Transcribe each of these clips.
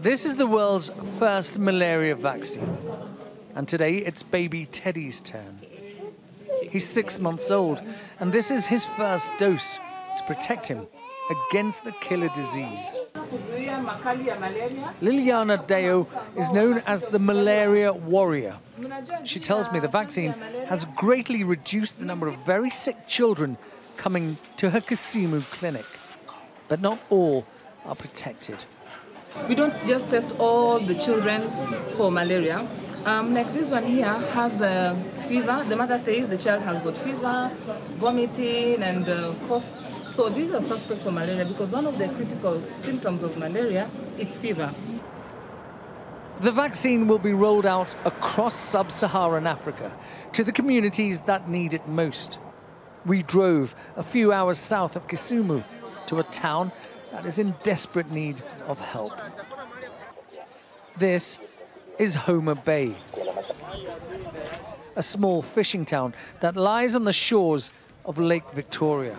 This is the world's first malaria vaccine. And today it's baby Teddy's turn. He's six months old, and this is his first dose to protect him against the killer disease. Liliana Deo is known as the malaria warrior. She tells me the vaccine has greatly reduced the number of very sick children coming to her Kisumu clinic. But not all are protected. We don't just test all the children for malaria. Um, like this one here has a fever. The mother says the child has got fever, vomiting, and uh, cough. So these are suspects for malaria because one of the critical symptoms of malaria is fever. The vaccine will be rolled out across sub Saharan Africa to the communities that need it most. We drove a few hours south of Kisumu to a town that is in desperate need of help. This is Homa Bay, a small fishing town that lies on the shores of Lake Victoria.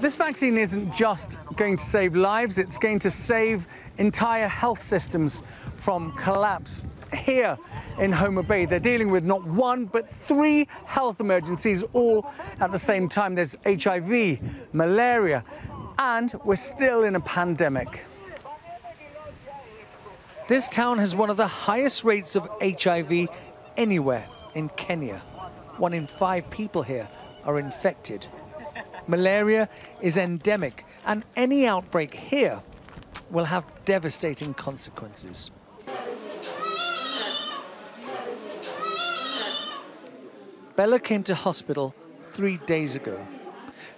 This vaccine isn't just going to save lives, it's going to save entire health systems from collapse. Here in Homa Bay, they're dealing with not one, but three health emergencies all at the same time. There's HIV, malaria, and we're still in a pandemic. This town has one of the highest rates of HIV anywhere in Kenya. One in five people here are infected. Malaria is endemic, and any outbreak here will have devastating consequences. Bella came to hospital three days ago.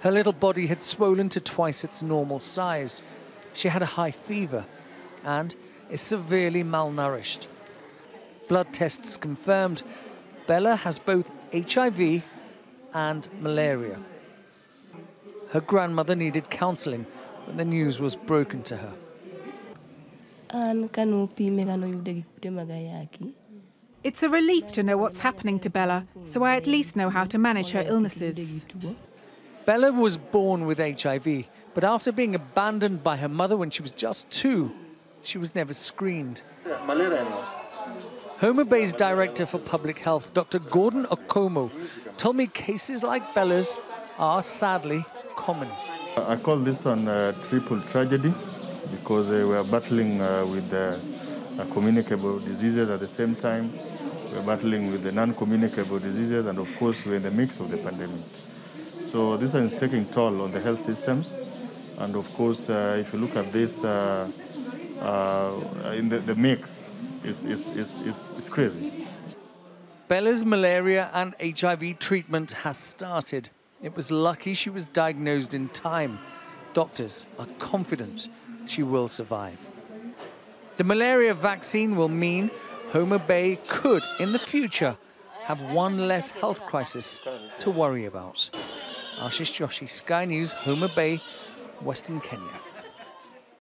Her little body had swollen to twice its normal size. She had a high fever and is severely malnourished. Blood tests confirmed Bella has both HIV and malaria. Her grandmother needed counselling when the news was broken to her. It's a relief to know what's happening to Bella, so I at least know how to manage her illnesses. Bella was born with HIV, but after being abandoned by her mother when she was just two, she was never screened. Homa Bay's Director for Public Health, Dr. Gordon Okomo, told me cases like Bella's are sadly common. I call this one a triple tragedy because uh, we are battling uh, with uh, communicable diseases at the same time. We're battling with the non-communicable diseases, and of course, we're in the mix of the pandemic. So this is taking toll on the health systems. And of course, uh, if you look at this uh, uh, in the, the mix, it's, it's, it's, it's, crazy. Bella's malaria and HIV treatment has started. It was lucky she was diagnosed in time. Doctors are confident she will survive. The malaria vaccine will mean Homa Bay could, in the future, have one less health crisis to worry about. Ashish Joshi, Sky News, Homa Bay, Western Kenya.